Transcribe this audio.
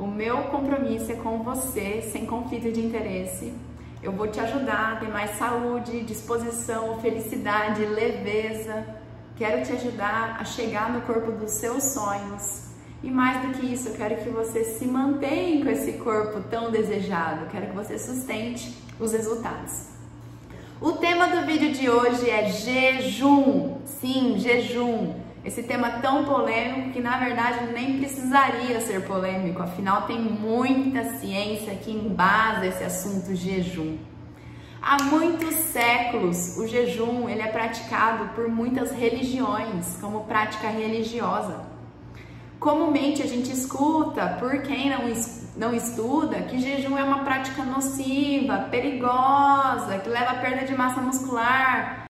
O meu compromisso é com você, sem conflito de interesse. Eu vou te ajudar a ter mais saúde, disposição, felicidade, leveza. Quero te ajudar a chegar no corpo dos seus sonhos. E mais do que isso, eu quero que você se mantenha com esse corpo tão desejado. Quero que você sustente os resultados. O tema do vídeo de hoje é jejum. Sim, jejum. Esse tema tão polêmico que na verdade nem precisaria ser polêmico, afinal tem muita ciência que embasa esse assunto jejum. Há muitos séculos o jejum ele é praticado por muitas religiões como prática religiosa. Comumente a gente escuta, por quem não, não estuda, que jejum é uma prática nociva, perigosa, que leva à perda de massa muscular,